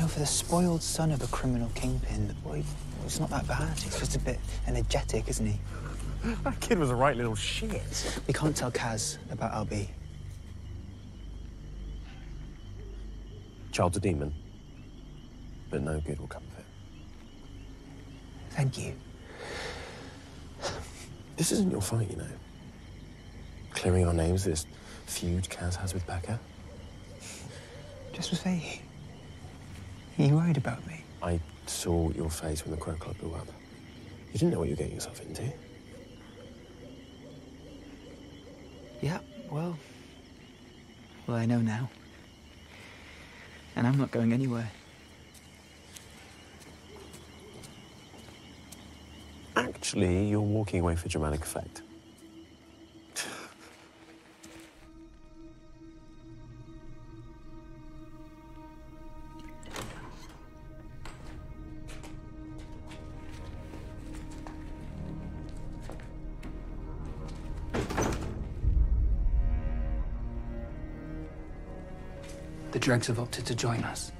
know, for the spoiled son of a criminal kingpin, the boy, well, it's not that bad. He's just a bit energetic, isn't he? That kid was a right little shit. We can't tell Kaz about Albie. Child's a demon. But no good will come of it. Thank you. This isn't your fight, you know. Clearing our names, this feud Kaz has with Pekka. Just was vague. Are you worried about me? I saw your face when the Crow Club blew up. You didn't know what you were getting yourself into. Yeah, well. Well, I know now. And I'm not going anywhere. Actually, you're walking away for dramatic effect. The dregs have opted to join us.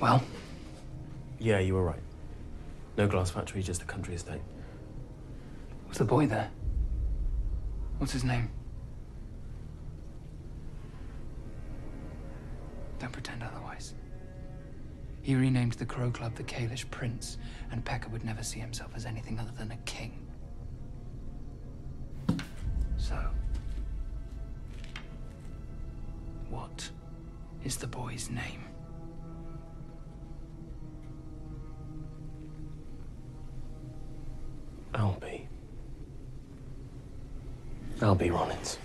Well, Yeah, you were right. No glass factory, just a country estate. was the boy there? What's his name? Don't pretend otherwise. He renamed the Crow Club the Kaelish Prince, and Pekka would never see himself as anything other than a king. Is the boy's name? Albie. Albie Rollins.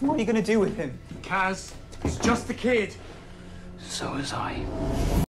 What are you going to do with him? Kaz, he's just a kid. So is I.